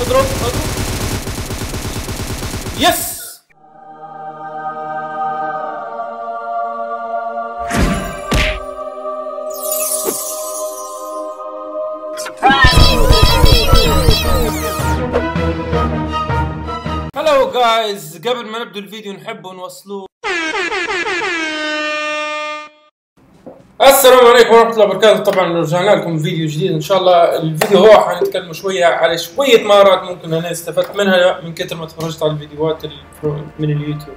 اضرب اضرب يس هلو جايز قبل ما نبدا الفيديو نحب نوصلوا السلام عليكم ورحمة الله وبركاته. طبعا رجعنا لكم فيديو جديد. إن شاء الله الفيديو هو حنتكلم شوية على شوية مهارات ممكن أنا استفدت منها من كثر ما تفرجت على الفيديوهات من اليوتيوب.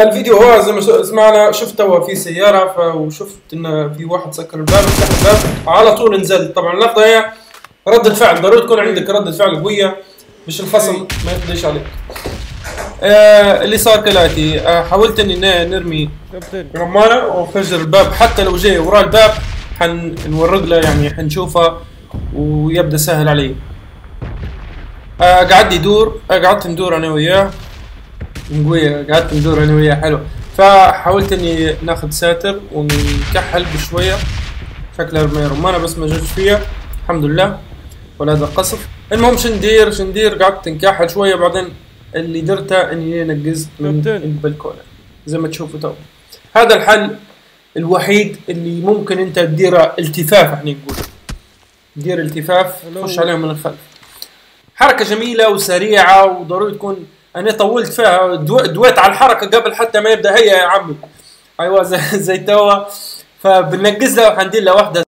الفيديو هو زي ما سمعنا شفت توا في سيارة ف- وشفت إن في واحد سكر الباب فتح الباب. على طول نزلت طبعا اللحظة هي ردة فعل ضروري تكون عندك ردة فعل قوية مش الخصم ما يقدرش عليك. آه اللي صار كالاتي آه حاولت إني نرمي رمانة وفجر الباب. حتى لو جاي ورا الباب حنورق له يعني حنشوفه ويبدأ سهل علي. آه قعد يدور آه قعدت ندور أنا وياه. نقوية قعدت ندور أنا وياه حلو. فحاولت إني ناخذ ساتر ونكحل بشوية. شكلها رمي رمانة بس ما جاتش فيها الحمد لله. ولا هذا قصف. المهم شندير شندير قعدت نكحل شوية. بعدين اللي درته إني نقزت من كابتن. البلكونة زي ما تشوفوا تو. هذا الحل الوحيد اللي ممكن إنت تديره التفاف إحنا نقول. دير التفاف. خش عليهم من الخلف. حركة جميلة وسريعة وضروري تكون أنا طولت فيها. دو- دويت على الحركة قبل حتى ما يبدأ هي يا عمي. أيوه زي, زي توا. فبننقز له وحندير له واحدة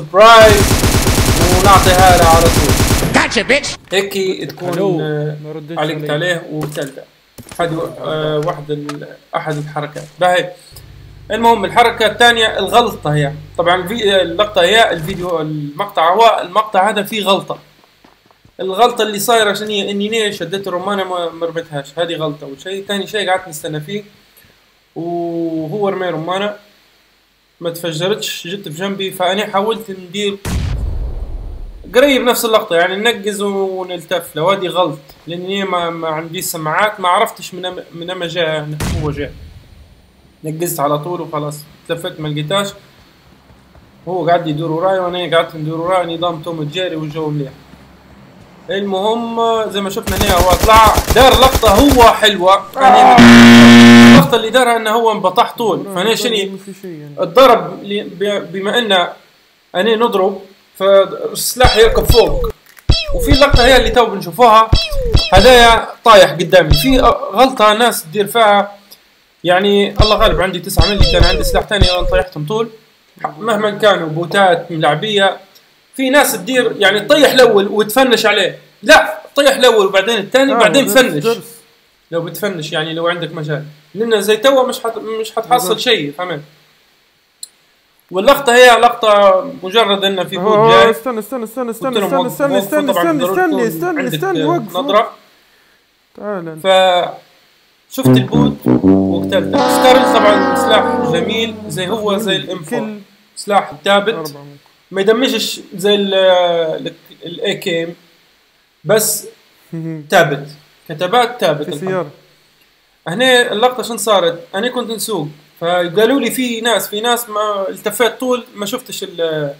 surprise ونعطيها له على طول. Gotcha, bitch. هيك تكون. آه، علقت عليه. وثالثة هذه آه، واحد أحد الحركات. باهي. المهم الحركة الثانية الغلطة هي. طبعا الفي- اللقطة هي الفيديو المقطع هو المقطع هذا فيه غلطة. الغلطة اللي صايرة عشان هي إني نيه شديت الرمانة ما رميتهاش هذه غلطة. والشيء ثاني شيء قعدت نستنى فيه. وهو رمي رمانة ما تفجرتش جت بجنبي فأنا حاولت ندير قريب نفس اللقطة يعني ننقز ونلتف. لو هذه غلط لأني ما, ما عندي سماعات ما عرفتش من من أما جاء هو جاء. نقزت على طول وخلاص تلفت ما لقيتاش هو قاعد يدور وراي وأنا قعدت ندور وراي نظام توم جيري والجو مليح. المهم زي ما شفنا هنا هو طلع. دار لقطة هو حلوة. يعني اللقطة اللي دارها إنه هو انبطح طول. فانا شني يعني. الضرب بما إن أنا نضرب فالسلاح يركب فوق. وفي لقطة هي اللي تو بنشوفوها هدايا طايح قدامي. في غلطة ناس تدير فيها. يعني الله غالب عندي 9 ملي كان عندي سلاح ثاني طيحتهم طول. مهما كانوا بوتات ملعبيه في ناس تدير يعني تطيح الأول وتفنش عليه لا طيح الأول وبعدين الثاني آه، بعدين درس- فنش درس. لو بتفنش يعني لو عندك مجال لأن زي توا مش حت مش حتحصل. شيء فهمت واللقطة هي لقطة مجرد إنه في bot جاي استنى استنى استنى استنى استنى استنى. استنى استنى استنى استنى استنى وقف نظرة تعال. ف شفت ال bot وقتلته SCAR-L طبعا سلاح جميل زي هو زي ال M4 كل سلاح ثابت. ما يدمجش زي ال AKM بس ثابت كتبات ثابت في سيارة. هنا اللقطة شن صارت؟ أنا كنت نسوق. فقالوا لي في ناس في ناس ما التفيت طول ما شفتش ال-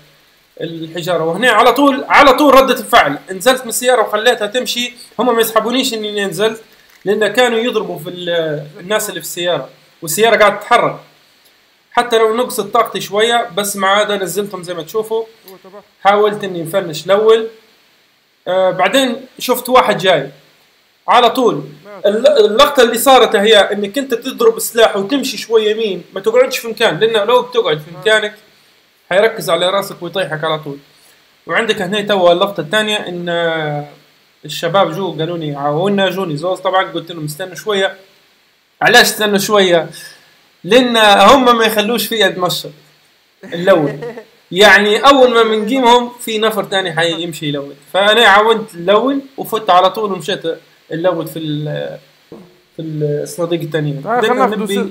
الحجارة. وهنا على طول على طول ردة الفعل. نزلت من السيارة وخليتها تمشي. هم ما يسحبونيش إني نزلت لأن كانوا يضربوا في ال- الناس اللي في السيارة. والسيارة قاعدة تتحرك. حتى لو نقصت طاقتي شوية بس مع هذا نزلتهم زي ما تشوفوا. حاولت إني نفنش الأول. آه بعدين شفت واحد جاي. على طول. الل- اللقطة اللي صارت هي إنك أنت تضرب السلاح وتمشي شوي يمين ما تقعدش في مكان لأنه لو بتقعد في مكانك حيركز على راسك ويطيحك على طول. وعندك هنا توا اللقطة الثانية إن آه، الشباب جو قالوا لي عاونا جوني زوز. طبعا قلت لهم استنوا شوية. علاش استنوا شوية؟ لأن هم ما يخلوش فيا اتمشط الأول يعني أول ما بنقيمهم في نفر تاني حيمشي يلون. فأنا عاونت اللون وفت على طول ومشيت اللون في ال في الصناديق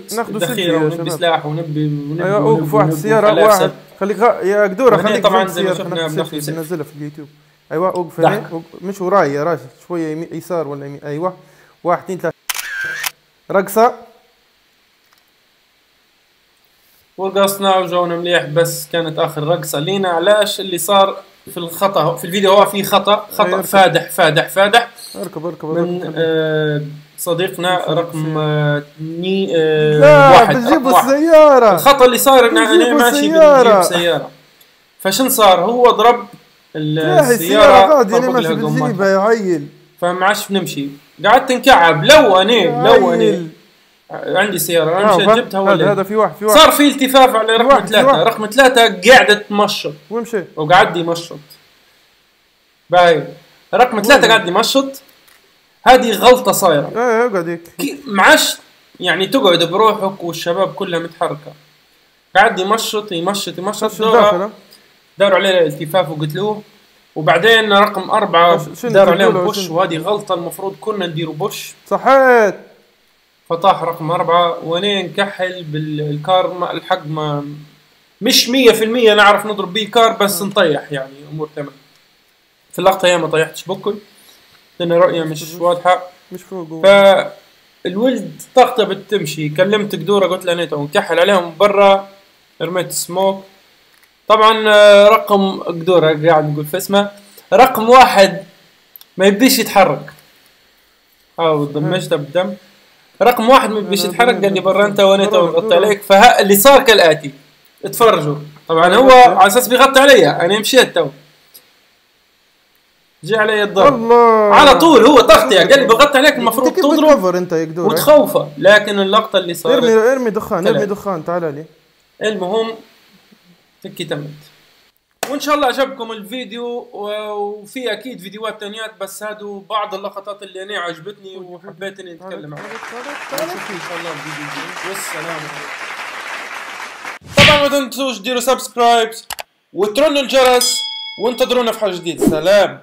س- ناخدوا سيلفي ذخيره ونبي. سلاح ونبي ونبي أيوه أوقف واحد وخليها واحد. خليك. يا قدورة وهنا خليك طبعاً زي ما شفنا. بنزلها في اليوتيوب. أيوه أوقف. هنا. مش وراي يا راشد يمين يسار ولا يمين. أيوه. واحد اثنين ثلاثة رقصة. ورقصنا وجونا مليح بس كانت آخر رقصة لينا علاش اللي صار في الخطأ في الفيديو هو في خطأ خطأ أيوة. فادح فادح فادح اركب اركب من اركب. آه، صديقنا رقم آه، ني آه، لا واحد واحد. السيارة الخطأ اللي صار إن أنا بتجيبوا ماشي. بنجيب سيارة فشن صار هو ضرب السيارة غادي أنا طبق ماشي. بتجيبها يا عيل فما عادش بنمشي قعدت نكعب لو اني يا لو عيل. عندي سيارة. أنا آه، جبتها ولا هذا في واحد في واحد. صار في التفاف على رقم واحد. رقم ثلاثة قاعدة تمشط. وين مشي؟ وقعد يمشط باي. رقم ثلاثة وين؟ قاعد يمشط هذه غلطة صايرة. إيه اقعد هيك. كي- معاش يعني تقعد بروحك والشباب كلها متحركة. قاعد يمشط يمشط يمشط. شو الداخل دور, ها؟ دور عليه الالتفاف وقتلوه. وبعدين رقم أربعة وش- شنو دار تقولوا؟ عليهم وش- push وهذه غلطة المفروض كنا نديروا push. صحيت. فطاح رقم أربعة وأنا نكحل بال Kar ما الحق ما مش مية في المية نعرف نضرب بيه كار بس نطيح يعني أمور تمام. في اللقطة هي ما طيحتش بكل لأن الرؤية مش واضحة. مش فوق. فالولد طاقته بتمشي كلمت قدورة قلت له اني تو نكحل عليهم برا رميت سموك. طبعا آه، رقم قدورة قاعد نقول في اسمه. رقم واحد ما يبيش يتحرك. أو ضمجته بالدم رقم واحد ما أنا يتحرك قال لي برا أنت وأنا تو نغطي. عليك. فاللي صار كالآتي. اتفرجوا. طبعا هو على أساس بيغطي علي أنا مشيت تو. جاء علي الضرب. الله على طول هو تغطية قال لي بغطي عليك المفروض تضرب أنت يا قدور؟ وتخوفه. لكن اللقطة اللي صارت ارمي ارمي دخان. ارمي دخان تعال لي المهم تكي تمت. وإن شاء الله عجبكم الفيديو وفي أكيد فيديوهات تانيات بس هادو بعض اللقطات اللي أنا عجبتني وحبيت اني اتكلم عنها. نشوفكم إن شاء الله في فيديو جديد والسلام. طبعا ما تنسوش ديروا سبسكرايب وترنوا الجرس وانتظرونا في حاجة جديدة. سلام.